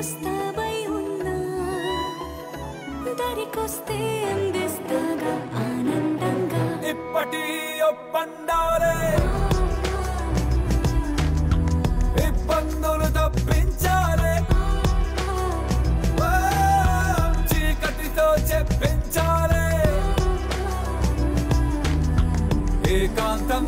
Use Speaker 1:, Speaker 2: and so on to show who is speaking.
Speaker 1: వస్తావై ఉన్నా. దరికొస్తే అందిస్తాగా ఆనందంగా.
Speaker 2: ఇప్పటి ఒప్పందాలే. ఇబ్బందులు తప్పించాలే. చీకటితో చెప్పించాలే. ఏకాంతం